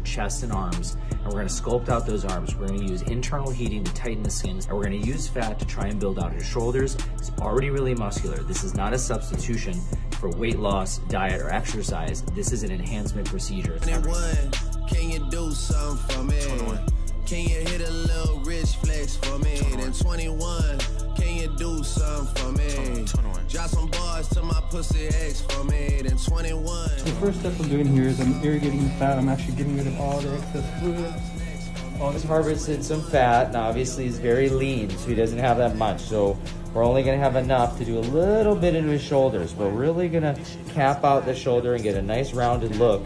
of chest and arms, and we're gonna sculpt out those arms. We're gonna use internal heating to tighten the skin, and we're gonna use fat to try and build out his shoulders. He's already really muscular. This is not a substitution for weight loss, diet, or exercise. This is an enhancement procedure. Can you do something for me? 21. Can you hit a little rich flex for me? 21. Then 21. Can you do something for me? 21. Drop some bars to my pussy ex for me. Then 21. The first step I'm doing here is I'm irrigating the fat. I'm actually getting rid of all the excess fluid. He's harvested some fat, and obviously he's very lean, so he doesn't have that much. So we're only gonna have enough to do a little bit into his shoulders. We're really gonna cap out the shoulder and get a nice rounded look.